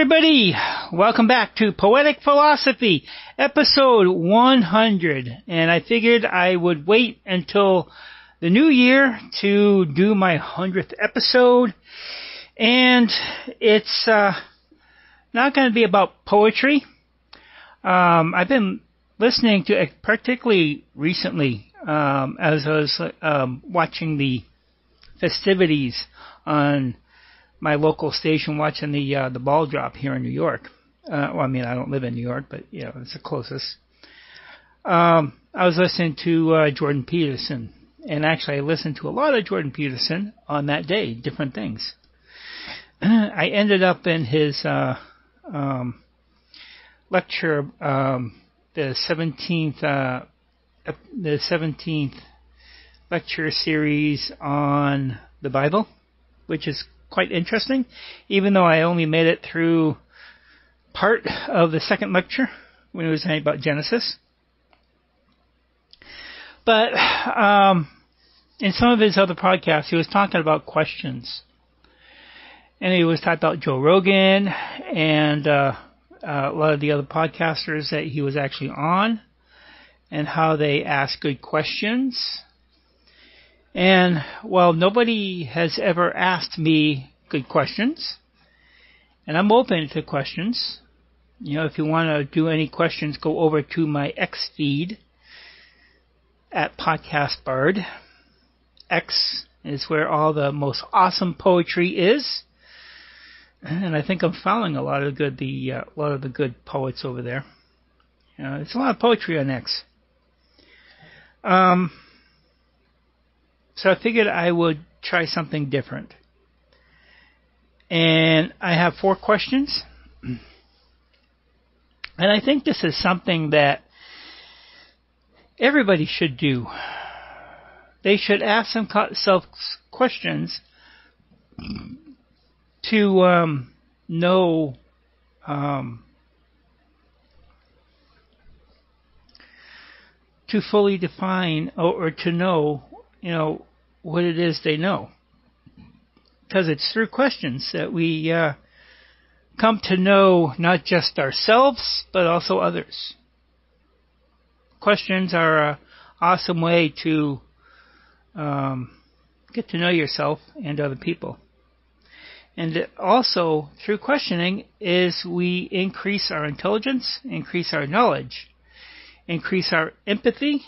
everybody. Welcome back to Poetic Philosophy, episode 100. And I figured I would wait until the new year to do my 100th episode. And it's uh, not going to be about poetry. Um, I've been listening to, it particularly recently, um, as I was um, watching the festivities on my local station watching the uh, the ball drop here in New York. Uh, well, I mean, I don't live in New York, but you know, it's the closest. Um, I was listening to uh, Jordan Peterson, and actually, I listened to a lot of Jordan Peterson on that day, different things. I ended up in his uh, um, lecture, um, the seventeenth, uh, the seventeenth lecture series on the Bible, which is quite interesting, even though I only made it through part of the second lecture when it was about Genesis. But um, in some of his other podcasts, he was talking about questions. And he was talking about Joe Rogan and uh, uh, a lot of the other podcasters that he was actually on and how they ask good questions and well, nobody has ever asked me good questions, and I'm open to questions. You know, if you want to do any questions, go over to my X feed at Podcast Bard. X is where all the most awesome poetry is, and I think I'm following a lot of good the uh, a lot of the good poets over there. You know, it's a lot of poetry on X. Um, so I figured I would try something different. And I have four questions. And I think this is something that everybody should do. They should ask themselves questions to um, know um, to fully define or, or, to know, you know, what it is they know. Because it's through questions that we uh, come to know not just ourselves, but also others. Questions are an awesome way to um, get to know yourself and other people. And also, through questioning, is we increase our intelligence, increase our knowledge, increase our empathy,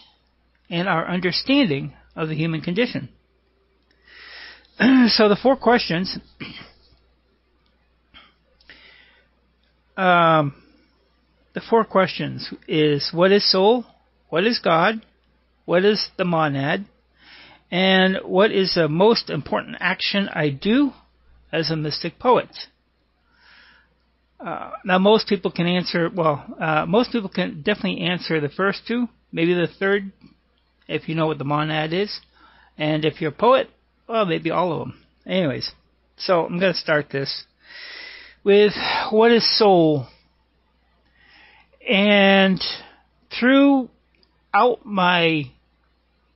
and our understanding of the human condition. so the four questions. Um, the four questions is what is soul? What is God? What is the monad? And what is the most important action I do as a mystic poet? Uh, now, most people can answer, well, uh, most people can definitely answer the first two, maybe the third, if you know what the monad is. And if you're a poet, well, maybe all of them. Anyways, so I'm going to start this with what is soul? And throughout my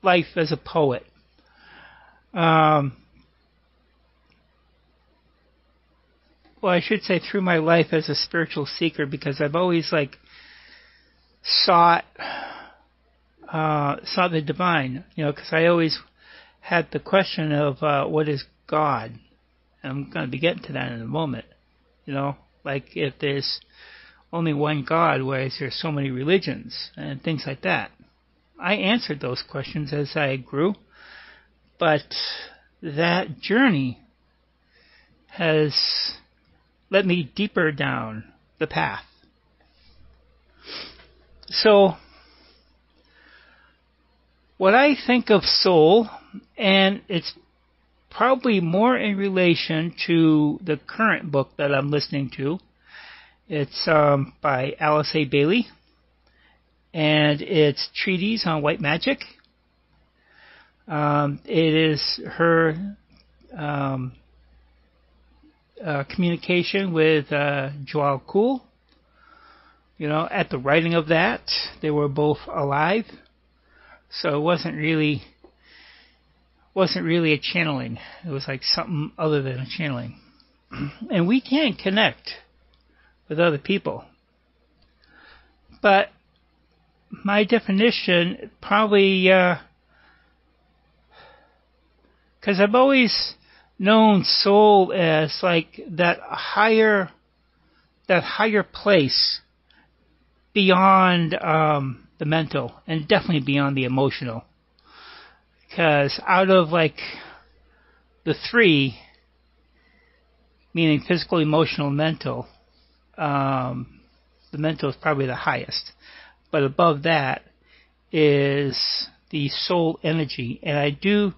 life as a poet, um, well, I should say through my life as a spiritual seeker because I've always like sought uh, sought the divine, you know, because I always had the question of uh, what is God, and I'm going to be getting to that in a moment. You know, like if there's only one God, whereas there's so many religions and things like that. I answered those questions as I grew, but that journey has led me deeper down the path. So, what I think of soul and it's probably more in relation to the current book that I'm listening to. It's um, by Alice A. Bailey, and it's Treatise on White Magic. Um, it is her um, uh, communication with uh, Djwhal Khul. You know, at the writing of that, they were both alive, so it wasn't really wasn't really a channeling. It was like something other than a channeling. and we can connect with other people. But my definition probably, because uh, I've always known soul as like that higher, that higher place beyond um, the mental and definitely beyond the emotional. Because out of like the three, meaning physical, emotional, mental, um, the mental is probably the highest. But above that is the soul energy. And I do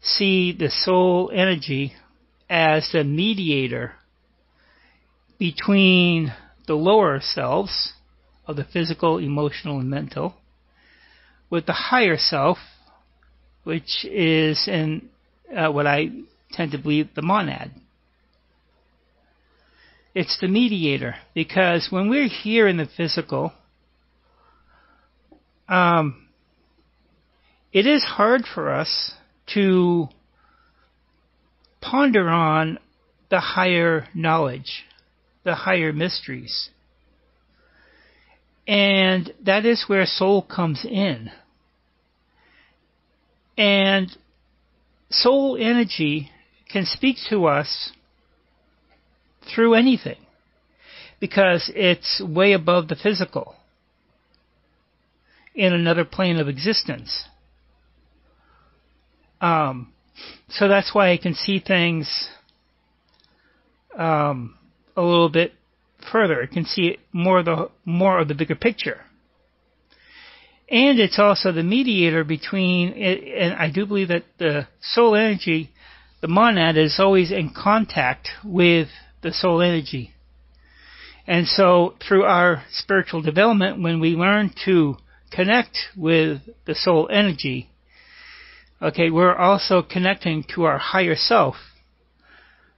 see the soul energy as the mediator between the lower selves of the physical, emotional, and mental with the higher self, which is in uh, what I tend to believe the monad. It's the mediator because when we're here in the physical, um, it is hard for us to ponder on the higher knowledge, the higher mysteries. And that is where soul comes in. And soul energy can speak to us through anything because it's way above the physical in another plane of existence. Um, so that's why I can see things um, a little bit further. I can see more of the more of the bigger picture. And it's also the mediator between, and I do believe that the soul energy, the monad, is always in contact with the soul energy. And so through our spiritual development, when we learn to connect with the soul energy, okay, we're also connecting to our higher self.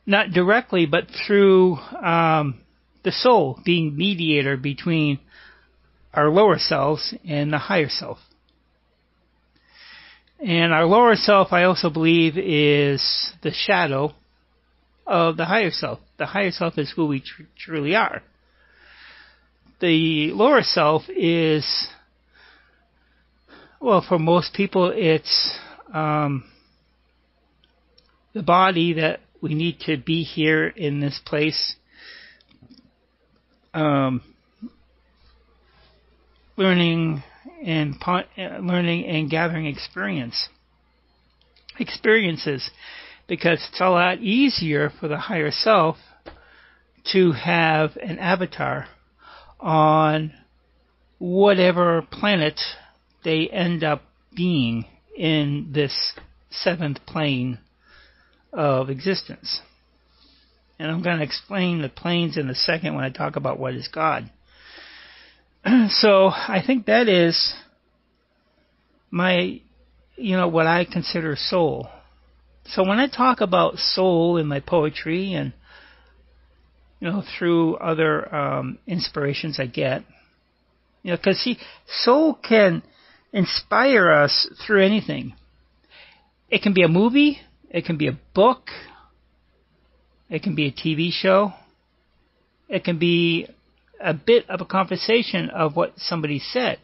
Not directly, but through um, the soul being mediator between our lower selves and the higher self. And our lower self, I also believe, is the shadow of the higher self. The higher self is who we tr- truly are. The lower self is, well, for most people, it's um, the body that we need to be here in this place. Um, learning and uh, learning and gathering experience experiences because it's a lot easier for the higher self to have an avatar on whatever planet they end up being in this seventh plane of existence. And I'm going to explain the planes in a second when I talk about what is God. so I think that is my, you know, what I consider soul. So when I talk about soul in my poetry and, you know, through other um, inspirations I get, you know, because see, soul can inspire us through anything. It can be a movie, it can be a book, it can be a TV show, it can be a bit of a conversation of what somebody said.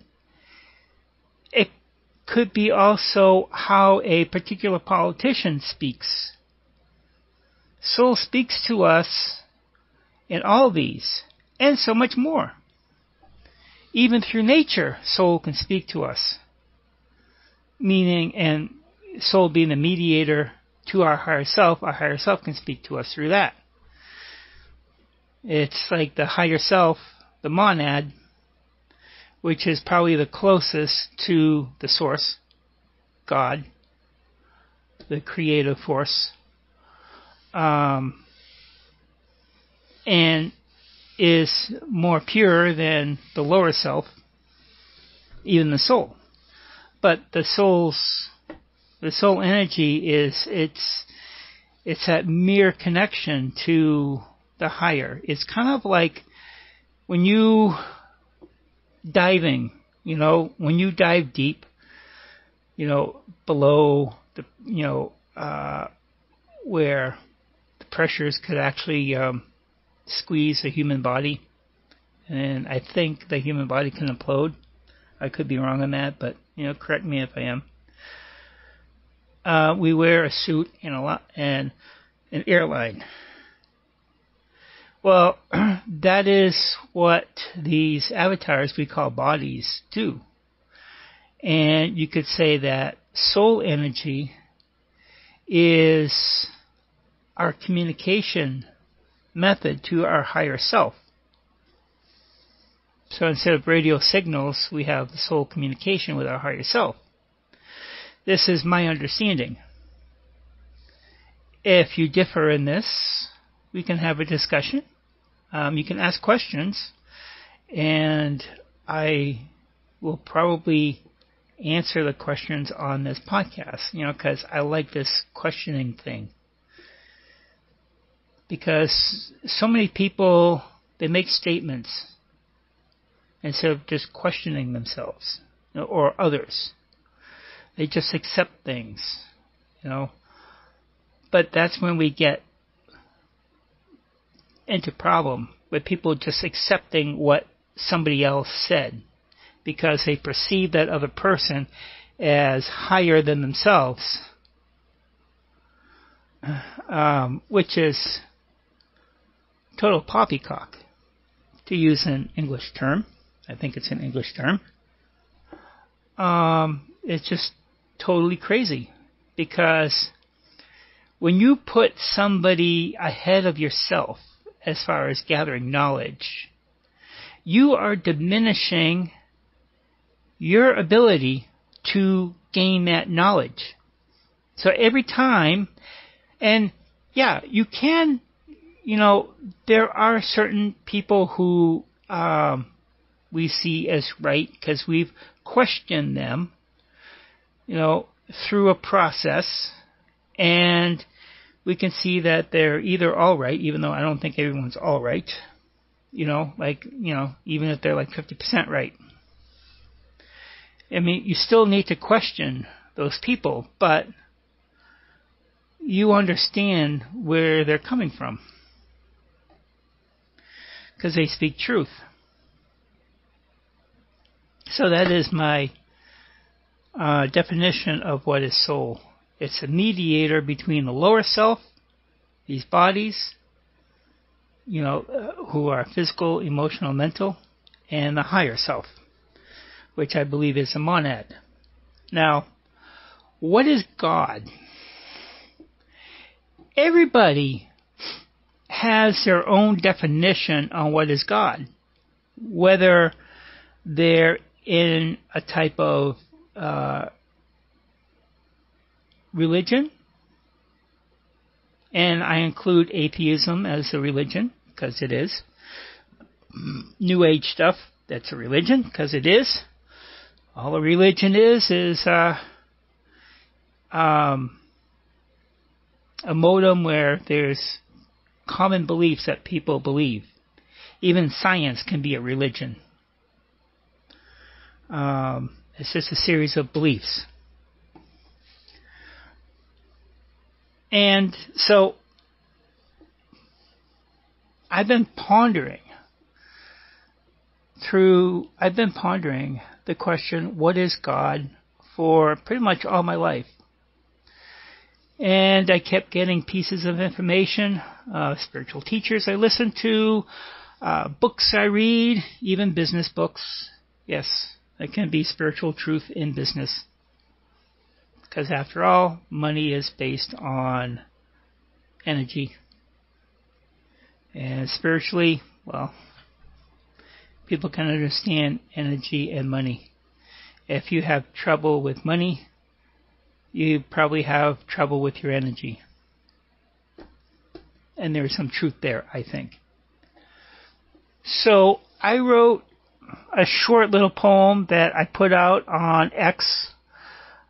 It could be also how a particular politician speaks. Soul speaks to us in all these, and so much more. Even through nature, soul can speak to us. Meaning, and soul being the mediator to our higher self, our higher self can speak to us through that. It's like the higher self, the monad, which is probably the closest to the source, God, the creative force, um, and is more pure than the lower self, even the soul. But the soul's the soul energy is it's it's that mere connection to the higher. It's kind of like when you diving, you know, when you dive deep, you know, below the, you know, uh, where the pressures could actually um, squeeze a human body, and I think the human body can implode. I could be wrong on that, but you know, correct me if I am. Uh, we wear a suit in a lot and an airline. Well, that is what these avatars we call bodies do. And you could say that soul energy is our communication method to our higher self. So instead of radio signals, we have the soul communication with our higher self. This is my understanding. If you differ in this, we can have a discussion. Um, you can ask questions, and I will probably answer the questions on this podcast, you know, because I like this questioning thing. Because so many people, they make statements instead of just questioning themselves you know, or others. They just accept things, you know. But that's when we get into problem with people just accepting what somebody else said because they perceive that other person as higher than themselves, um, which is total poppycock, to use an English term. I think it's an English term. Um, it's just totally crazy because when you put somebody ahead of yourself as far as gathering knowledge, you are diminishing your ability to gain that knowledge. So every time, and yeah, you can, you know, there are certain people who um, we see as right because we've questioned them, you know, through a process, and we can see that they're either all right, even though I don't think everyone's all right. You know, like, you know, even if they're like 50% right. I mean, you still need to question those people, but you understand where they're coming from. Because they speak truth. So that is my uh, definition of what is soul. It's a mediator between the lower self, these bodies, you know, uh, who are physical, emotional, mental, and the higher self, which I believe is a monad. Now, what is God? Everybody has their own definition on what is God, whether they're in a type of uh, religion, and I include atheism as a religion because it is. New Age stuff, that's a religion because it is. All a religion is is uh, um, a modem where there's common beliefs that people believe. Even science can be a religion. Um, it's just a series of beliefs. And so I've been pondering through, I've been pondering the question, what is God for pretty much all my life? And I kept getting pieces of information, uh, spiritual teachers I listened to, uh, books I read, even business books. Yes, there can be spiritual truth in business. Because after all, money is based on energy. And spiritually, well, people can understand energy and money. If you have trouble with money, you probably have trouble with your energy. And there's some truth there, I think. So I wrote a short little poem that I put out on X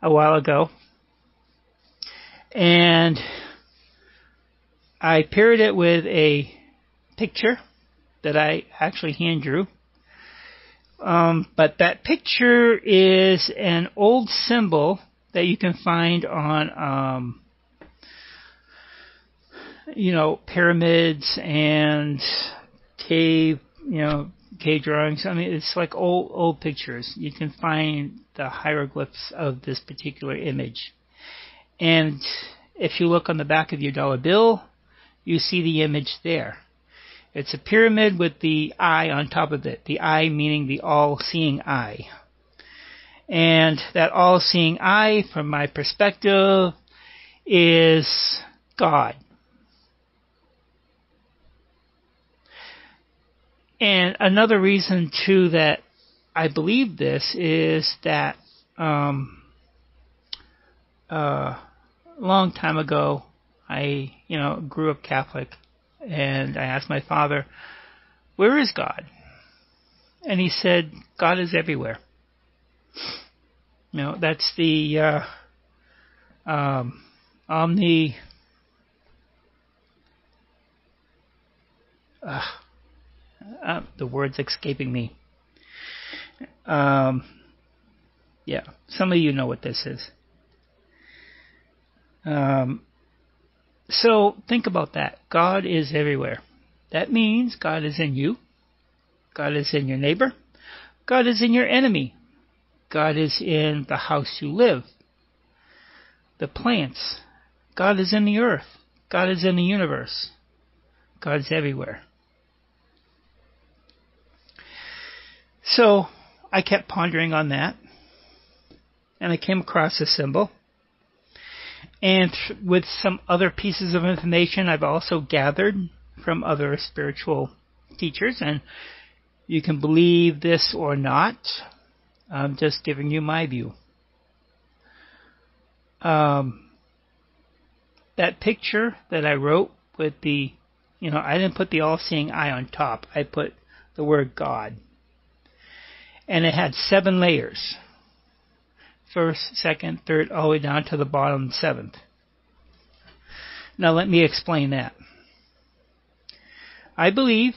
a while ago. And I paired it with a picture that I actually hand drew. Um, but that picture is an old symbol that you can find on, um, you know, pyramids and cave, you know, cave drawings. I mean, it's like old old pictures. You can find the hieroglyphs of this particular image, and if you look on the back of your dollar bill, you see the image there. It's a pyramid with the eye on top of it. The eye meaning the all-seeing eye. And that all-seeing eye, from my perspective, is God. And another reason too that I believe this is that um, uh, a long time ago, I you know grew up Catholic, and I asked my father, "Where is God?" And he said, "God is everywhere." You know, that's the uh, um, omni. Uh, uh, the word's escaping me. Um, yeah, some of you know what this is. Um, so think about that. God is everywhere. That means God is in you. God is in your neighbor. God is in your enemy. God is in the house you live. The plants. God is in the earth. God is in the universe. God's everywhere. So I kept pondering on that, and I came across a symbol. And with some other pieces of information I've also gathered from other spiritual teachers, and you can believe this or not. I'm just giving you my view. Um, that picture that I wrote with the, you know, I didn't put the all-seeing eye on top. I put the word God and it had seven layers. First, second, third, all the way down to the bottom seventh. Now let me explain that. I believe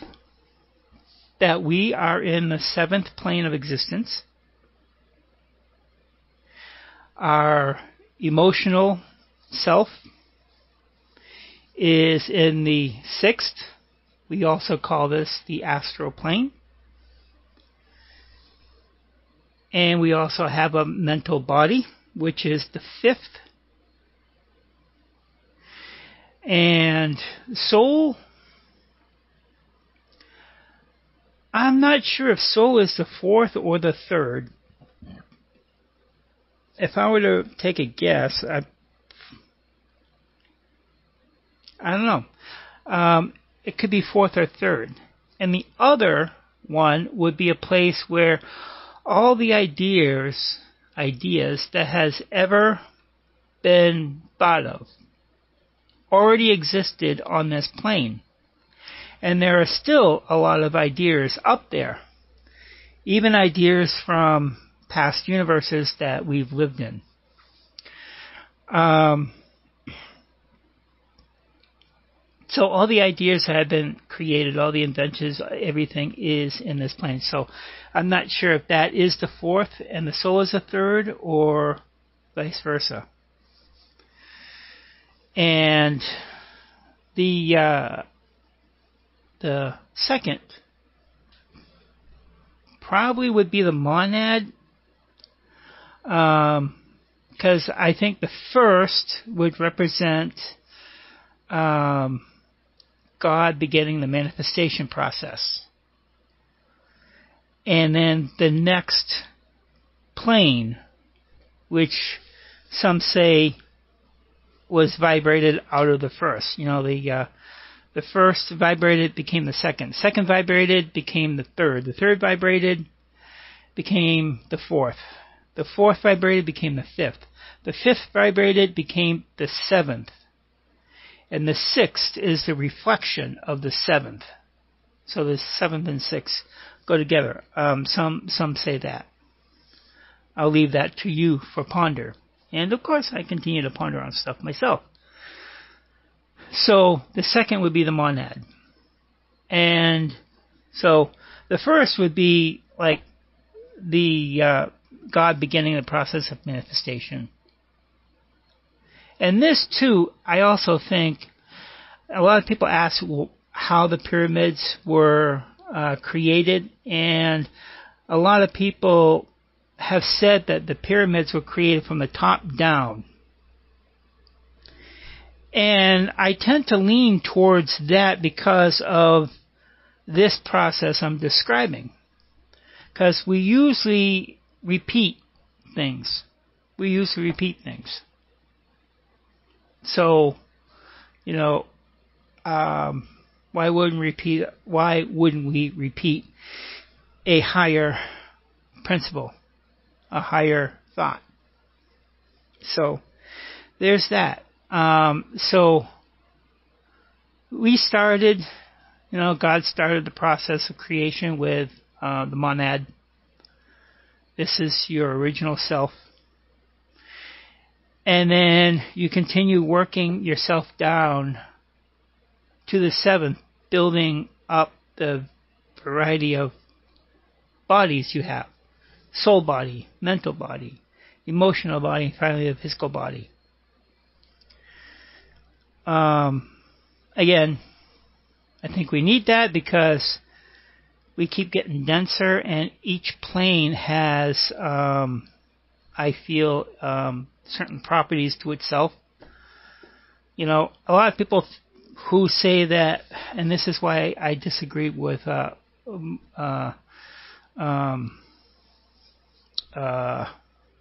that we are in the seventh plane of existence. Our emotional self is in the sixth. We also call this the astral plane. And we also have a mental body, which is the fifth. And soul, I'm not sure if soul is the fourth or the third. If I were to take a guess, I, I don't know. Um, it could be fourth or third. And the other one would be a place where all the ideas ideas that has ever been thought of already existed on this plane. And there are still a lot of ideas up there. Even ideas from past universes that we've lived in. Um, so all the ideas have been created, all the inventions, everything is in this plane. So I'm not sure if that is the fourth and the soul is the third or vice versa. And the uh, the second probably would be the monad, because um, I think the first would represent um, God beginning the manifestation process. And then the next plane, which some say was vibrated out of the first. You know, the uh, the first vibrated became the second. Second vibrated became the third. The third vibrated became the fourth. The fourth vibrated became the fifth. The fifth vibrated became the seventh and the sixth is the reflection of the seventh. So the seventh and sixth go together. Um, some some say that. I'll leave that to you for ponder. And of course, I continue to ponder on stuff myself. So the second would be the monad, and so the first would be like the uh, God beginning the process of manifestation. And this too, I also think a lot of people ask how the pyramids were uh, created, and a lot of people have said that the pyramids were created from the top down. And I tend to lean towards that because of this process I'm describing. Because we usually repeat things. We usually repeat things. So, you know, um, why wouldn't repeat? Why wouldn't we repeat a higher principle, a higher thought? So, there's that. Um, so, we started, you know, God started the process of creation with uh, the monad. This is your original self. And then you continue working yourself down to the seventh, building up the variety of bodies you have soul body, mental body, emotional body, and finally the physical body. Um, again, I think we need that because we keep getting denser, and each plane has, um, I feel, um, certain properties to itself. You know, a lot of people who say that, and this is why I disagree with uh, um, uh, um, uh,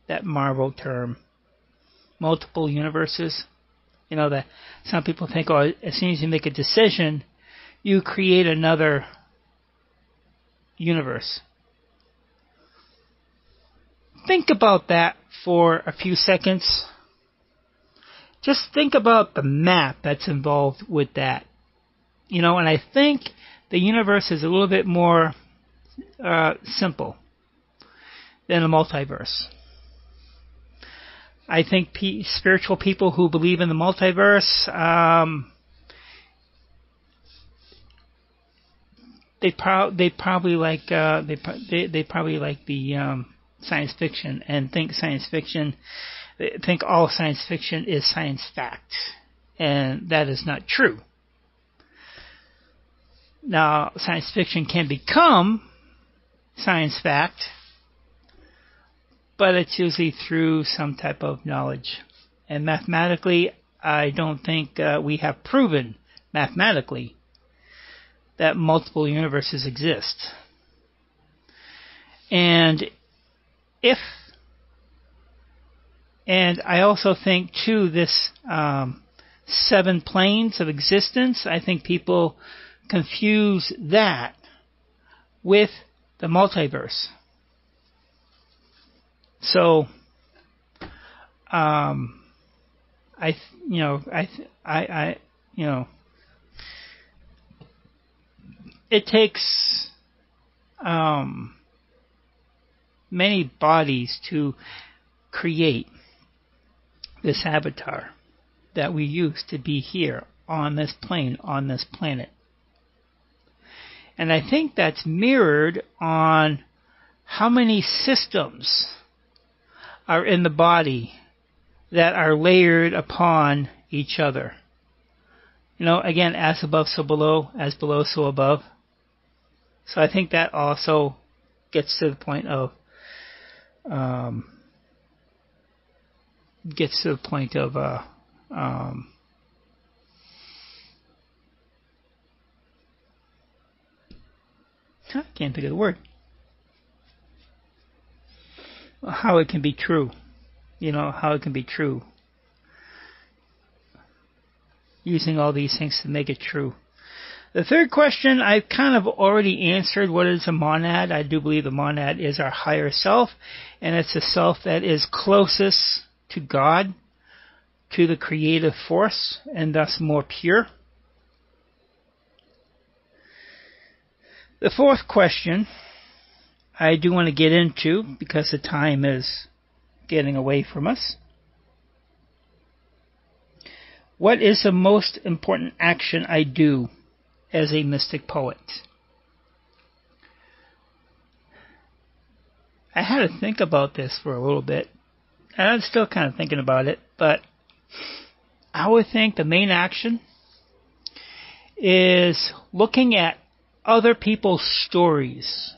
that Marvel term, multiple universes. You know that some people think, oh, as soon as you make a decision, you create another universe. Think about that for a few seconds just think about the map that's involved with that. You know, and I think the universe is a little bit more uh, simple than a multiverse. I think spiritual people who believe in the multiverse, um, they, pro- they probably like uh, they, pro- they they probably like the um, science fiction and think science fiction think all science fiction is science fact, and that is not true. Now, science fiction can become science fact, but it's usually through some type of knowledge. And mathematically, I don't think uh, we have proven mathematically that multiple universes exist. And if and I also think too this um, seven planes of existence. I think people confuse that with the multiverse. So, um, I you know I I I you know it takes um, many bodies to create this avatar that we use to be here on this plane, on this planet. And I think that's mirrored on how many systems are in the body that are layered upon each other. You know, again, as above, so below, as below, so above. So I think that also gets to the point of um, gets to the point of uh, um, I can't think of the word. How it can be true. You know, how it can be true. Using all these things to make it true. The third question I've kind of already answered. What is a monad? I do believe the monad is our higher self, and it's a self that is closest to God, to the creative force, and thus more pure? The fourth question I do want to get into because the time is getting away from us. What is the most important action I do as a mystic poet? I had to think about this for a little bit and I'm still kind of thinking about it, but I would think the main action is looking at other people's stories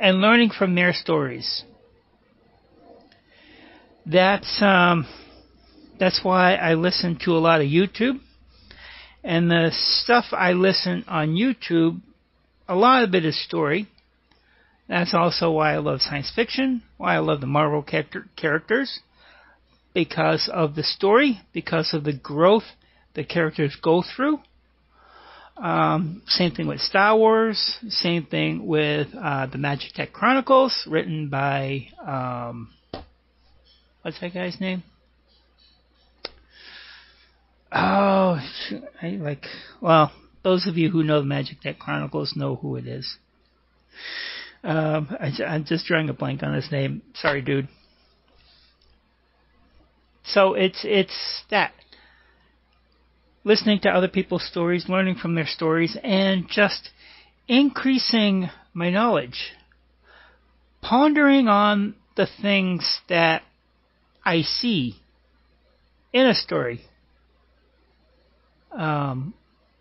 and learning from their stories. That's um, that's why I listen to a lot of YouTube. And the stuff I listen on YouTube, a lot of it is story. That's also why I love science fiction, why I love the Marvel character- characters, because of the story, because of the growth the characters go through. Um, same thing with Star Wars. Same thing with uh, the Magitech Chronicles, written by um, what's that guy's name? Oh, I like. Well, those of you who know the Magitech Chronicles know who it is. Um, I, I'm just drawing a blank on his name. Sorry, dude. So it's it's that listening to other people's stories, learning from their stories, and just increasing my knowledge, pondering on the things that I see in a story um,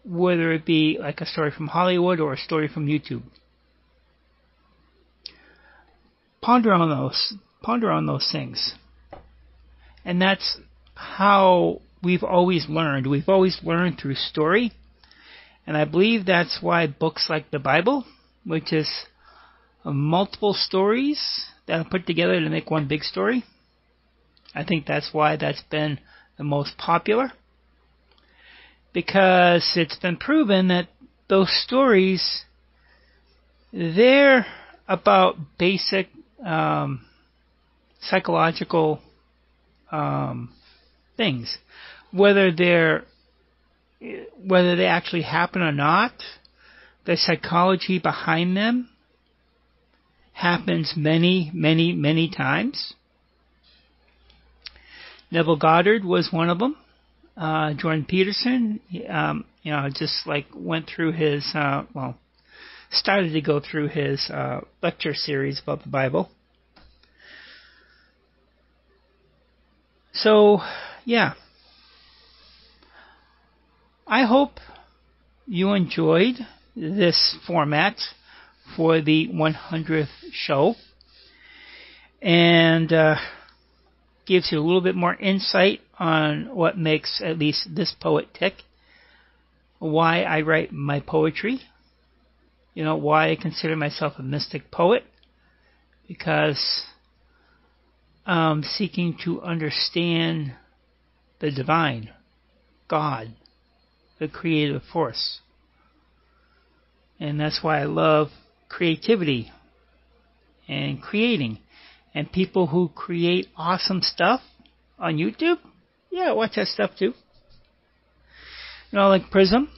whether it be like a story from Hollywood or a story from YouTube. Ponder on those, ponder on those things. And that's how we've always learned. We've always learned through story. And I believe that's why books like the Bible, which is multiple stories that are put together to make one big story, I think that's why that's been the most popular because it's been proven that those stories they're about basic um, psychological um, things, whether they're whether they actually happen or not. The psychology behind them happens many, many, many times. Neville Goddard was one of them uh, Jordan Peterson, um, you know, just like went through his, uh, well, started to go through his uh, lecture series about the Bible. So, yeah. I hope you enjoyed this format for the 100th show. And, uh, gives you a little bit more insight on what makes at least this poet tick, why I write my poetry, you know, why I consider myself a mystic poet, because I'm seeking to understand the divine, God, the creative force. And that's why I love creativity and creating and people who create awesome stuff on YouTube, yeah, watch that stuff too. You know, like Prism,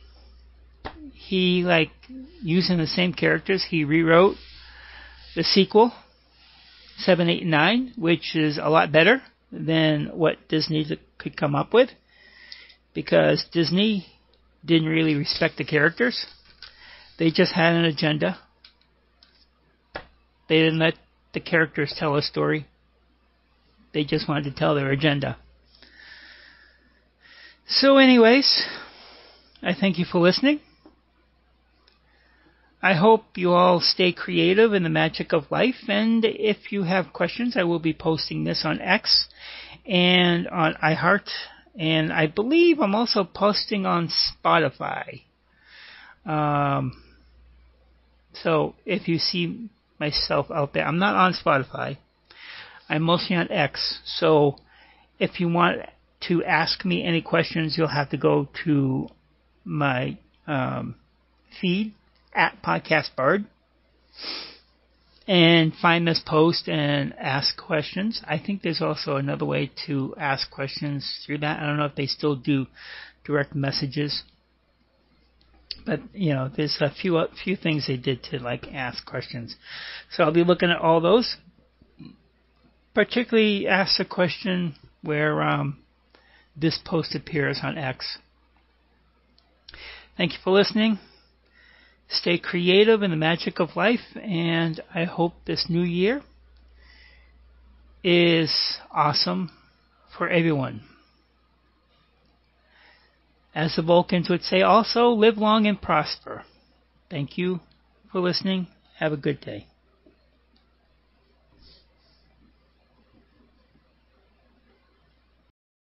he like using the same characters, he rewrote the sequel, seven, eight, and nine, which is a lot better than what Disney could come up with, because Disney didn't really respect the characters. They just had an agenda. They didn't let the characters tell a story. They just wanted to tell their agenda. So, anyways, I thank you for listening. I hope you all stay creative in the magic of life, and if you have questions, I will be posting this on X and on iHeart, and I believe I'm also posting on Spotify. Um, so if you see myself out there. I'm not on Spotify. I'm mostly on X. So if you want to ask me any questions, you'll have to go to my um, feed at Podcast Bard and find this post and ask questions. I think there's also another way to ask questions through that. I don't know if they still do direct messages but you know, there's a few a few things they did to like ask questions. So I'll be looking at all those. Particularly ask a question where um, this post appears on X. Thank you for listening. Stay creative in the magic of life, and I hope this new year is awesome for everyone. As the Vulcans would say, also live long and prosper. Thank you for listening. Have a good day.